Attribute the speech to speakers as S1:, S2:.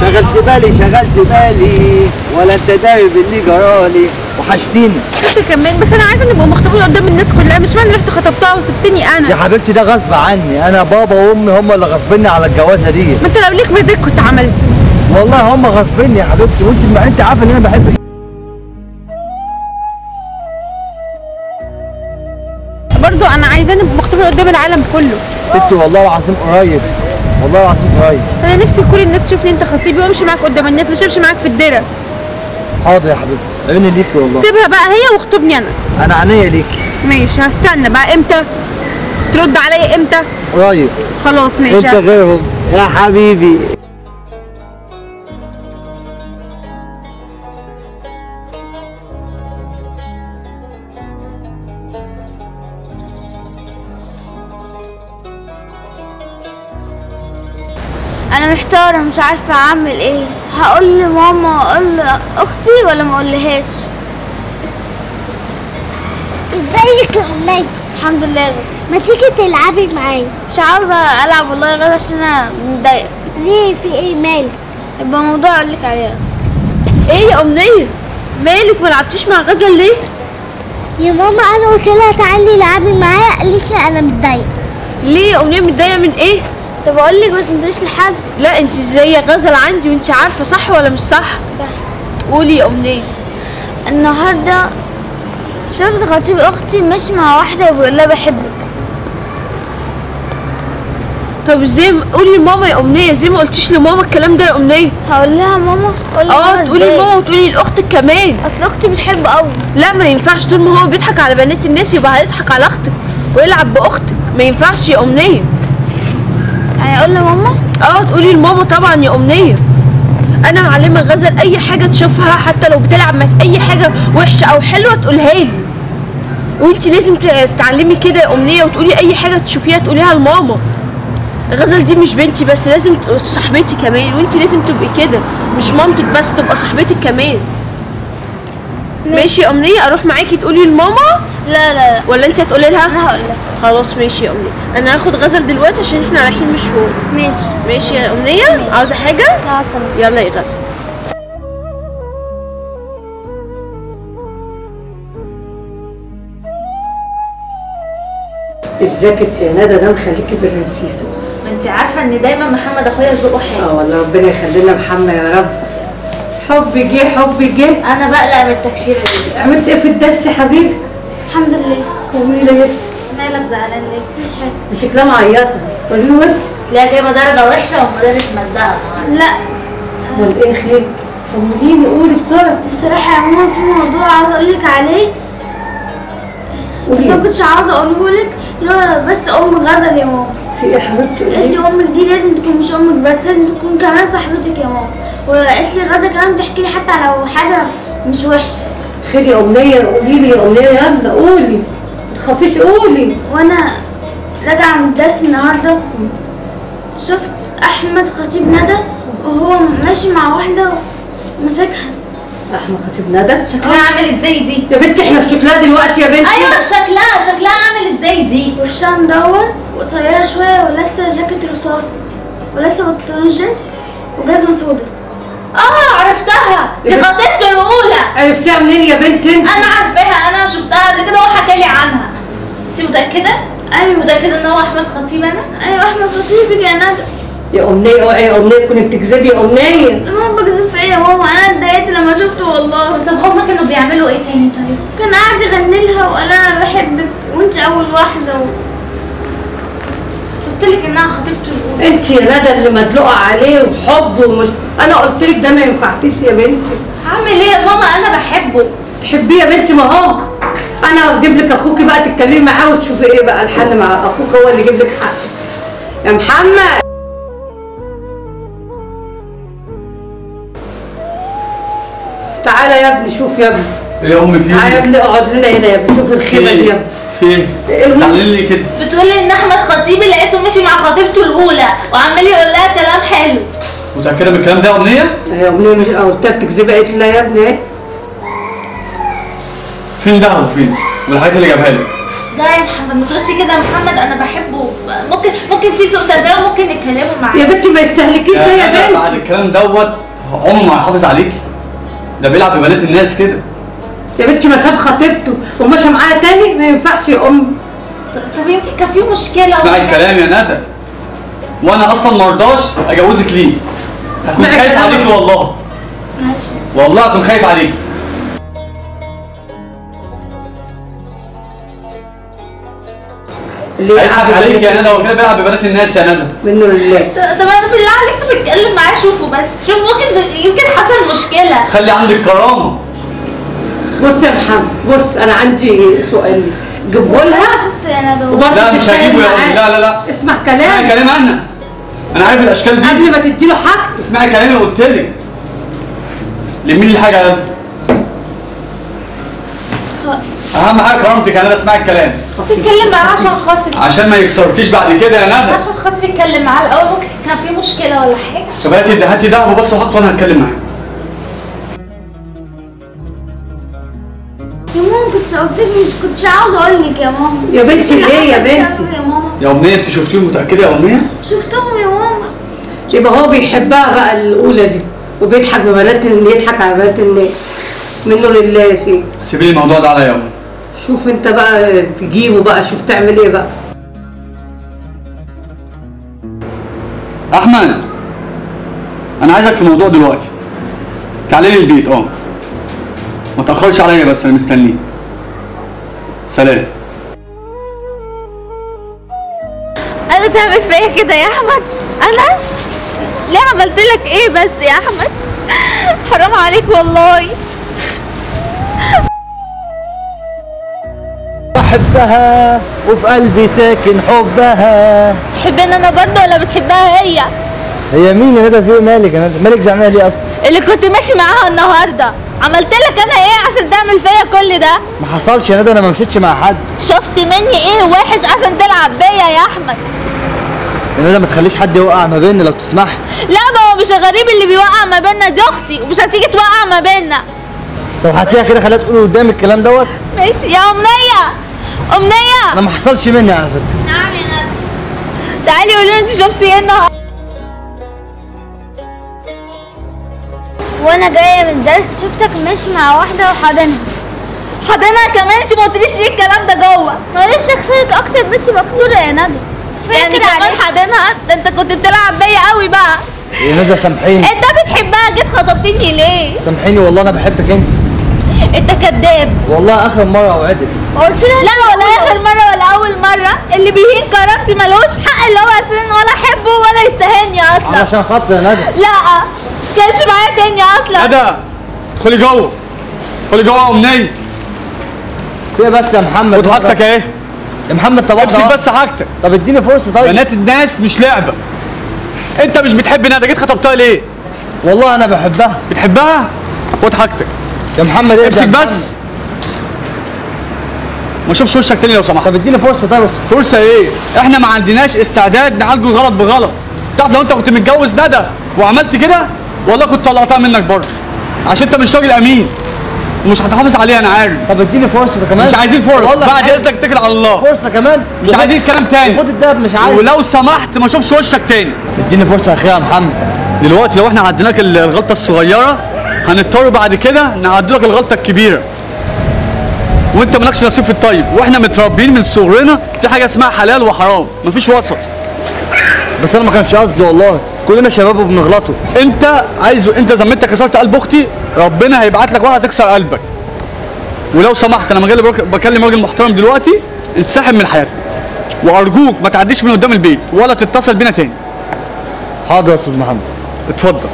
S1: شغلت بالي شغلت بالي. ولا انت داوي باللي جرالي وحشتيني.
S2: انت كمان بس أنا عايزة نبقى مخطوبين قدام الناس كلها. مش معنى رحت خطبتها وسبتني
S1: يا
S2: أنا
S1: حبيبتي ده غصب عني. أنا بابا وأمي هم اللي غصبني على الجوازة دي.
S2: ما أنت لو ليك مزاج كنت عملت.
S1: والله هم غصبني يا حبيبتي. وأنت ما أنت عارفة إن أنا بحبك
S2: برضو أنا عايزة نبقى مخطوبين قدام العالم كله.
S1: ستي والله العظيم قريب. والله العظيم قريب.
S2: أنا نفسي كل الناس تشوفني أنت خطيبي وامشي معاك قدام الناس مش امشي معاك في الدرة.
S1: حاضر يا حبيبتي. عيني ليكي والله.
S2: سيبها بقى هي واخطبني أنا.
S1: أنا عينيا ليكي
S2: ماشي هستنى بقى إمتى؟ ترد عليا إمتى؟
S1: قريب.
S2: خلاص ماشي.
S1: انت. غيرهم؟ يا حبيبي.
S3: أنا محتارة مش عارفة أعمل إيه. هقول لماما وأقول لأختي ولا ما أقولهاش؟
S4: إزيك يا أمنية
S3: الحمد لله يا غزة
S4: ما تيجي تلعبي معايا؟
S3: مش عاوزة ألعب والله يا غزة عشان أنا متضايقه
S4: ليه؟ في إيه؟ مالك
S3: يبقى موضوع أقول لك عليه يا غزة
S2: إيه يا أمنية؟ مالك؟ ما لعبتيش مع غزل ليه؟
S4: يا ماما أنا قلت لها تعالي العبي معايا. قالت لي أنا متضايقة.
S2: ليه يا أمنية؟ متضايقة من إيه؟
S3: طب أقول لك بس ما تقوليش لحد.
S2: لا انت زي غزل عندي وانت عارفة صح ولا مش صح؟
S3: صح.
S2: قولي يا أمنية.
S3: النهارده شفت خطيب أختي ماشي مع واحدة وبيقول لها بحبك.
S2: طب إزاي قولي لماما يا أمنية إزاي ما قلتيش لماما الكلام ده يا أمنية.
S3: هقول لها ماما أقول
S2: آه
S3: لها
S2: تقولي
S3: إزاي؟
S2: لماما وتقولي لأختك كمان.
S3: أصل أختي بتحب قوي
S2: لا ما ينفعش طول ما هو بيضحك على بنات الناس يبقى هيضحك على أختك ويلعب بأختك. ما ينفعش يا
S3: أمنية. أقول لماما
S2: آه تقولي لماما طبعا يا أمنية. أنا معلمة غزل أي حاجة تشوفها حتى لو بتلعب معاك أي حاجة وحشة أو حلوة تقولها لي. وانت لازم تع- تتعلمي كده يا أمنية وتقولي أي حاجة تشوفيها تقوليها لماما. غزل دي مش بنتي بس لازم صاحبتي كمان وانت لازم تبقي كده مش مامتك بس تبقى صاحبتك كمان. ماشي. يا أمنية أروح معاكي تقولي لماما؟
S3: لا لا لا.
S2: ولا أنت هتقولي لها؟
S3: أنا هقول لك.
S2: خلاص ماشي يا أمنية. أنا هاخد غزل دلوقتي عشان إحنا رايحين مشوار.
S3: ماشي.
S2: ماشي يا أمنية؟ عاوزة
S3: حاجة؟ السلامه
S2: يلا يا غزل.
S5: الجاكيت يا ندى ده مخليكي برنسيسة.
S6: ما أنت عارفة إن دايما محمد أخويا ذوقه حلو.
S5: آه والله ربنا يخلينا محمد يا رب. حب جه حب جه.
S6: أنا بقلق من التكشيفه دي
S5: عملت إيه في الدرس يا حبيبي؟
S3: الحمد لله.
S5: جميلة يا بنتي
S6: مالك زعلان ليه؟ مفيش حاجة.
S5: دي شكلها معيطة. قولي له بس.
S6: تلاقيها جايبة درجة وحشة والمدرس مدها.
S3: لا.
S5: أمال إيه خير؟ طمنيني قولي بسرعة.
S3: بصراحة يا ماما في موضوع عاوزة أقول لك عليه بس ما
S5: قولي
S3: كنتش عاوزة أقوله لك اللي هو بس أم غزل يا ماما.
S5: في إيه يا حبيبتي؟
S3: قالت لي أمك دي لازم تكون مش أمك بس لازم تكون كمان صاحبتك يا ماما. وقالت لي غزل كمان تحكي لي حتى لو حاجة مش وحشة.
S5: خير يا أمنية قولي لي يا أمنية يلا قولي. ما تخافيش قولي.
S3: وأنا راجعة من الدرس النهاردة شفت أحمد خطيب ندى وهو ماشي مع واحدة مسكها
S5: أحمد خطيب ندى
S6: شكلها عامل إزاي دي؟
S5: يا بنتي إحنا في شكلها دلوقتي يا بنتي.
S6: أيوه شكلها شكلها عامل إزاي دي؟
S3: وشها مدور وقصيرة شوية ولابسة جاكيت رصاص ولابسة بنطلون جينز وجزمة سودا
S6: آه عرفتها. دي؟ خطيبته الأولى.
S5: عرفتيها منين يا بنت انت؟
S6: أنا عارفاها أنا شفتها قبل كده وهو حكى لي عنها. انت متأكدة؟
S3: أيوة.
S6: متأكدة إن هو أحمد خطيب أنا؟
S3: أيوة أحمد خطيبك يا ندى
S5: يا أمنية اوعي يا أمنية تكوني بتكذبي يا أمنية.
S3: ماما بكذب في إيه يا ماما أنا اتضايقت لما شفته والله.
S6: طب هما كانوا بيعملوا إيه تاني طيب؟
S3: كان قاعد يغني لها وقال أنا بحبك وأنت أول واحدة و...
S6: قلت لك إنها خطيبته الأولى.
S5: أنت يا ندى اللي مدلوقة عليه وحب ومش أنا قلت لك ده ما ينفعكيش يا بنتي.
S6: هعمل إيه؟ يا ماما أنا بحبه.
S5: تحبيه يا بنتي؟ ما هو. أنا أجيب لك أخوكي بقى تتكلمي معاه وتشوفي إيه بقى الحل مع أخوك هو اللي يجيب لك حق يا محمد! تعالى يا ابني شوف يا ابني.
S7: إيه يا أمي في
S5: تعالى يا؟ ابني اقعد لنا هنا يا ابني شوف الخيبه دي يا ابني.
S7: في إيه؟
S5: المهم-
S7: زعلانين لي كده.
S6: بتقولي إن أحمد خطيبي لقيته مشي مع خطيبته الأولى وعمال يقول لها كلام حلو.
S7: متأكدة من الكلام ده يا أمنية؟
S5: يا ابني مش قلت لك تكذبي قالت لي لا يا ابني. إيه
S7: فين ده وفين؟ والحاجات اللي جابها لك؟
S6: لا يا محمد ما تقولش كده يا محمد أنا بحبه. ممكن ممكن في سوء تفاهم ممكن يتكلموا معاه.
S5: يا بنتي ما يستهلكيش ده
S7: يا
S5: يا
S7: ندى بعد
S5: بنتي
S7: الكلام دوت عمره ما هيحافظ عليك ده بيلعب ببنات الناس كده.
S5: يا بنتي ما ساب خطيبته ومشى معايا تاني؟ ما ينفعش يا أم.
S6: طب يمكن كان في مشكلة.
S7: اسمعي الكلام يا ندى. وأنا أصلا ما رضاش أجوزك ليه. هكون خايف. عليكي والله.
S3: ماشي.
S7: والله هكون خايف عليكي. هيضحك عليك يا ندى هو كده؟ بيلعب ببنات الناس يا ندى
S5: منه لله.
S6: طب أنا بالله عليك تبقى تتكلم معاه شوفه بس شوف ممكن يمكن حصل مشكلة.
S7: خلي عندك كرامة.
S5: بص يا محمد بص أنا عندي سؤال. جيبه لها؟
S3: شفت يا ندى
S7: لا مش هجيبه يا لا لا لا.
S5: اسمع
S7: اسمعي
S5: كلامي.
S7: كلامي أنا أنا عارف الأشكال دي.
S5: قبل ما تديله حق.
S7: اسمعي كلامي قلت لك. لمي لي الحاجة؟ يا ندى أهم حاجة كرامتك يا ندى اسمعي الكلام
S6: تتكلم معاه عشان خاطري.
S7: عشان ما يكسركيش بعد كده يا ندى.
S6: عشان خاطري اتكلم معاه الأول ممكن كان في مشكلة ولا حاجة؟
S7: طب هاتي هاتي دهب بس وحط وأنا هتكلم معاه.
S3: يا ماما كنت قلت لك مش كنتش عاوزة أقول لك يا ماما.
S5: يا بنتي ليه يا بنتي؟
S3: يا ماما؟
S7: يا أمنية أنت شفتيهم متأكدة يا أمنية؟
S3: شفتهم يا ماما.
S5: يبقى هو بيحبها بقى الأولى دي وبيضحك ببنات اللي يضحك على بنات الناس منه لله يا سيدي
S7: سيبي الموضوع ده عليا يا أمنية.
S5: شوف انت بقى تجيبه بقى شوف تعمل إيه بقى.
S7: أحمد أنا عايزك في موضوع دلوقتي. تعالي لي البيت آه. ما تأخرش عليا بس أنا مستنيك. سلام.
S2: أنا تعمل فيا كده يا أحمد؟ أنا؟ ليه عملت لك إيه بس يا أحمد؟ حرام عليك والله.
S1: بحبها وفي قلبي ساكن حبها.
S2: تحبني أنا برضه ولا بتحبها هي؟
S1: هي مين يا ندى؟ في إيه؟ مالك يا ندى؟ مالك زعلانه ليه أصلا؟
S2: اللي كنت ماشي معاها النهارده. عملت لك أنا إيه عشان تعمل فيا كل ده؟
S1: ما حصلش يا ندى أنا ما مشيتش مع حد.
S2: شفت مني إيه وحش عشان تلعب بيا يا أحمد؟
S1: يا ندى ما تخليش حد يوقع ما بيننا لو تسمحي
S2: لا ما هو مش الغريب اللي بيوقع ما بيننا دي أختي ومش هتيجي توقع ما بيننا.
S1: طب هاتيها كده خليها تقول قدام الكلام دوت.
S2: ماشي يا أمنية. أمنية!
S1: أنا ما حصلش مني على فكرة.
S3: نعم يا ندى
S2: تعالي قولي لي انت شفتي إيه النهارده
S3: وأنا جاية من الدرس شفتك ماشي مع واحدة وحاضنها
S2: حضنها كمان؟ انت ما قلتليش ليه الكلام ده جوه.
S3: معلش اكسرك أكتر بنتي مكسوره يا ندى
S2: يعني كمان. حضنها؟ ده انت كنت بتلعب بيا قوي بقى.
S1: يا ندى سامحيني.
S2: انت بتحبها؟ جيت خطبتني ليه؟
S1: سامحيني والله أنا بحبك أنت.
S2: انت كداب
S1: والله آخر مرة اوعدك
S3: قلت لها
S2: لا ولا آخر مرة ولا أول مرة. اللي بيهين كرامتي ملوش حق اللي هو أساسا ولا أحبه ولا يستاهلني أصلا.
S1: علشان خاطر يا ندى
S2: لا كانش معايا تاني أصلا.
S7: ندى ادخلي جوه. ادخلي جوه يا امنيه
S1: في بس يا محمد.
S7: خد حاجتك اهي
S1: يا محمد طب
S7: امسك بس حاجتك.
S1: طب اديني فرصة طيب.
S7: بنات الناس مش لعبة. أنت مش بتحب ندى جيت خطبتها ليه؟
S1: والله أنا بحبها.
S7: بتحبها؟ خد حاجتك.
S1: يا محمد
S7: امسك
S1: يا.
S7: بس. ما اشوفش وشك تاني لو سمحت.
S1: طب اديني فرصة طيب. بس
S7: فرصة إيه؟ إحنا ما عندناش استعداد نعالجه غلط بغلط. تعرف لو انت كنت متجوز ندى وعملت كده والله كنت طلعتها منك بره عشان انت مش راجل امين. ومش هتحافظ عليها أنا عارف.
S1: طب اديني فرصة كمان.
S7: مش عايزين
S1: فرصة.
S7: بعد إذنك اتكل على الله.
S1: فرصة كمان.
S7: مش عايزين كلام تاني.
S1: خد الدهب مش عايز.
S7: ولو سمحت ما اشوفش وشك تاني.
S1: اديني فرصة اخيره يا محمد.
S7: دلوقتي لو إحنا عديناك ال- الغلطة الصغيرة هنضطر بعد كده نعدلك الغلطة الكبيرة. وانت مالكش نصيب في الطيب. وإحنا متربيين من صغرنا في حاجة اسمها حلال وحرام. مفيش وسط.
S1: بس أنا ما كانش قصدي والله. كلنا شباب وبنغلطوا
S7: انت عايز انت زمنت كسرت قلب أختي ربنا هيبعت لك واحدة تكسر قلبك. ولو سمحت أنا مجال بكلم راجل محترم دلوقتي انسحب من حياتنا وأرجوك ما تعديش من قدام البيت ولا تتصل بينا تاني.
S1: حاضر يا أستاذ محمد.
S7: اتفضل.